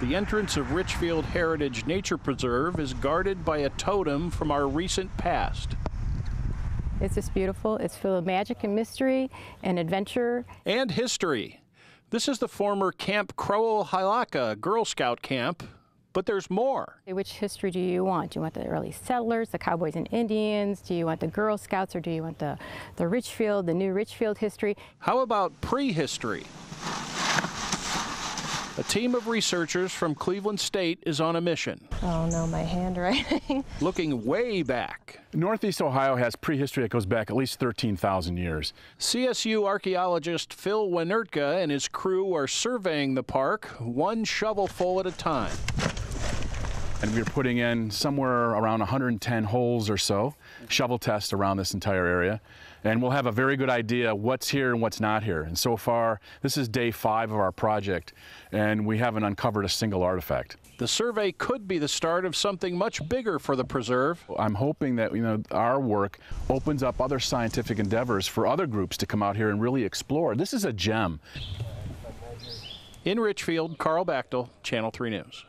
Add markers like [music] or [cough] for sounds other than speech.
The entrance of Richfield Heritage Nature Preserve is guarded by a totem from our recent past. It's just beautiful. It's full of magic and mystery and adventure. And history. This is the former Camp Crowell-Hilaka Girl Scout camp, but there's more. Which history do you want? Do you want the early settlers, the cowboys and Indians? Do you want the Girl Scouts or do you want the, the Richfield, the new Richfield history? How about prehistory? A team of researchers from Cleveland State is on a mission. Oh no, my handwriting. [laughs] Looking way back. Northeast Ohio has prehistory that goes back at least 13,000 years. CSU archaeologist Phil Wanyerka and his crew are surveying the park one shovelful at a time. And we're putting in somewhere around 110 holes or so, shovel tests around this entire area. And we'll have a very good idea what's here and what's not here. And so far, this is day five of our project, and we haven't uncovered a single artifact. The survey could be the start of something much bigger for the preserve. I'm hoping that you know our work opens up other scientific endeavors for other groups to come out here and really explore. This is a gem. In Richfield, Carl Bachtel, Channel 3 News.